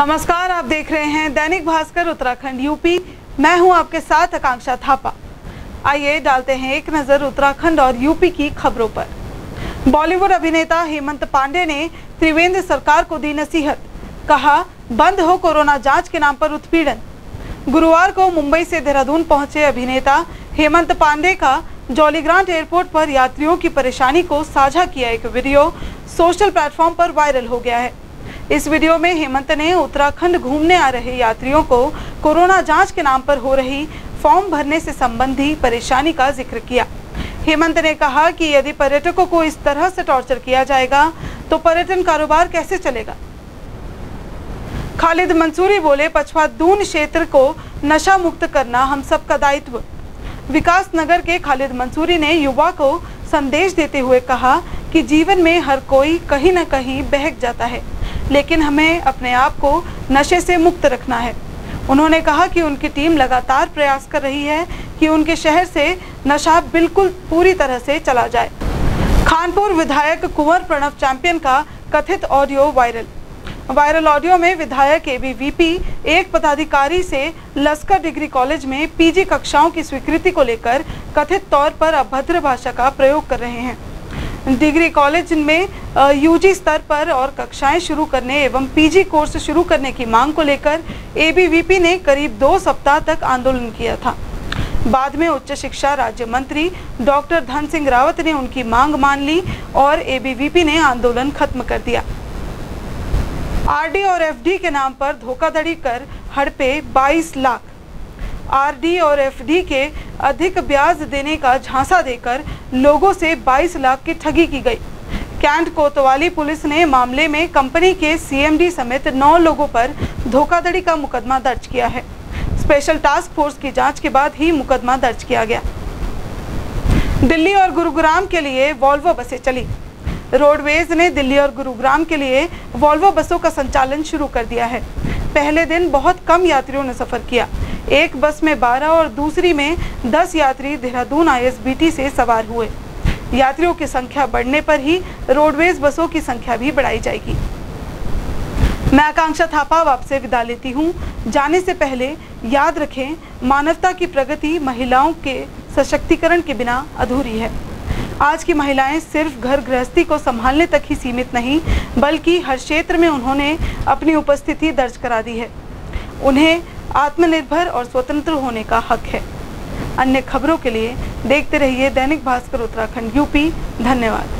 नमस्कार, आप देख रहे हैं दैनिक भास्कर, उत्तराखंड यूपी। मैं हूँ आपके साथ आकांक्षा थापा। आइए डालते हैं एक नज़र उत्तराखंड और यूपी की खबरों पर। बॉलीवुड अभिनेता हेमंत पांडे ने त्रिवेंद्र सरकार को दी नसीहत। कहा, बंद हो कोरोना जाँच के नाम पर उत्पीड़न। गुरुवार को मुंबई से देहरादून पहुँचे अभिनेता हेमंत पांडे का जॉलीग्रांट एयरपोर्ट पर यात्रियों की परेशानी को साझा किया एक वीडियो सोशल प्लेटफॉर्म पर वायरल हो गया है। इस वीडियो में हेमंत ने उत्तराखंड घूमने आ रहे यात्रियों को कोरोना जाँच के नाम पर हो रही फॉर्म भरने से संबंधी परेशानी का ज़िक्र किया। हेमंत ने कहा कि यदि पर्यटकों को इस तरह से टॉर्चर किया जाएगा तो पर्यटन कारोबार कैसे चलेगा? खालिद मंसूरी बोले पछवा दून क्षेत्र को नशा मुक्त करना हम सबका दायित्व। विकास नगर के खालिद मंसूरी ने युवा को संदेश देते हुए कहा कि जीवन में हर कोई कहीं न कहीं बहक जाता है। लेकिन हमें अपने आप को नशे से मुक्त रखना है। उन्होंने कहा कि उनकी टीम लगातार प्रयास कर रही है कि उनके शहर से नशा बिल्कुल पूरी तरह से चला जाए। खानपुर विधायक कुंवर प्रणव चैंपियन का कथित ऑडियो वायरल। वायरल ऑडियो में विधायक एबीवीपी एक पदाधिकारी से लश्कर डिग्री कॉलेज में पीजी कक्षाओं की स्वीकृति को लेकर कथित तौर पर अभद्र भाषा का प्रयोग कर रहे हैं। डिग्री कॉलेज में यूजी स्तर पर और कक्षाएँ शुरू करने एवं पीजी कोर्स शुरू करने की मांग को लेकर एबीवीपी ने करीब दो सप्ताह तक आंदोलन किया था। बाद में उच्च शिक्षा राज्य मंत्री डॉक्टर धन सिंह रावत ने उनकी मांग मान ली और एबीवीपी ने आंदोलन खत्म कर दिया। आरडी और एफडी के नाम पर धोखाधड़ी कर हड़पे 22 लाख। आरडी और एफडी के अधिक ब्याज देने का झांसा देकर लोगों से 22 लाख की ठगी की गई। कैंट कोतवाली पुलिस ने मामले में कंपनी के सीएमडी समेत 9 लोगों पर धोखाधड़ी का मुकदमा दर्ज किया है। स्पेशल टास्क फोर्स की जाँच के बाद ही मुकदमा दर्ज किया गया। दिल्ली और गुरुग्राम के लिए वॉल्वो बसें चली। रोडवेज़ ने दिल्ली और गुरुग्राम के लिए वॉल्वो बसों का संचालन शुरू कर दिया है। पहले दिन बहुत कम यात्रियों ने सफ़र किया। एक बस में 12 और दूसरी में 10 यात्री देहरादून आईएसबीटी से सवार हुए। यात्रियों की संख्या बढ़ने पर ही रोडवेज़ बसों की संख्या भी बढ़ाई जाएगी। मैं आकांक्षा थापा आपसे विदा लेती हूँ। जाने से पहले याद रखें, मानवता की प्रगति महिलाओं के सशक्तिकरण के बिना अधूरी है। आज की महिलाएँ सिर्फ़ घर गृहस्थी को संभालने तक ही सीमित नहीं, बल्कि हर क्षेत्र में उन्होंने अपनी उपस्थिति दर्ज करा दी है। उन्हें आत्मनिर्भर और स्वतंत्र होने का हक है। अन्य खबरों के लिए देखते रहिए दैनिक भास्कर उत्तराखंड, यूपी। धन्यवाद।